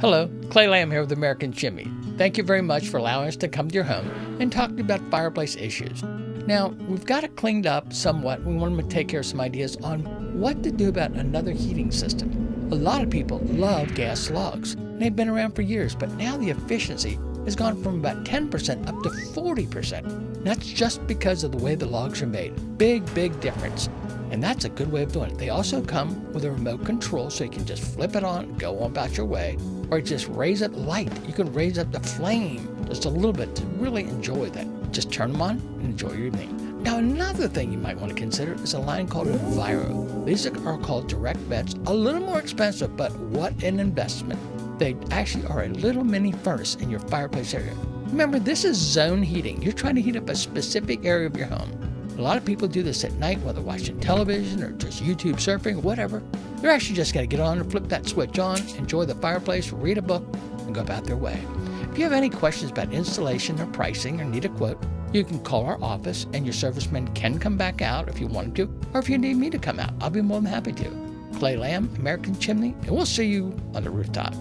Hello, Clay Lamb here with American Chimney. Thank you very much for allowing us to come to your home and talk to you about fireplace issues. Now, we've got it cleaned up somewhat. We want to take care of some ideas on what to do about another heating system. A lot of people love gas logs. They've been around for years, but now the efficiency has gone from about 10% up to 40%. That's just because of the way the logs are made. Big, big difference. And that's a good way of doing it. They also come with a remote control so you can just flip it on, go on about your way, or just raise it light. You can raise up the flame just a little bit to really enjoy that. Just turn them on and enjoy your evening. Now, another thing you might want to consider is a line called Enviro. These are called direct beds, a little more expensive, but what an investment. They actually are a little mini furnace in your fireplace area. Remember, this is zone heating. You're trying to heat up a specific area of your home. A lot of people do this at night while they're watching television or just YouTube surfing or whatever. They're actually just going to get on and flip that switch on, enjoy the fireplace, read a book, and go about their way. If you have any questions about installation or pricing or need a quote, you can call our office and your serviceman can come back out if you want to, or if you need me to come out, I'll be more than happy to. Clay Lamb, American Chimney, and we'll see you on the rooftop.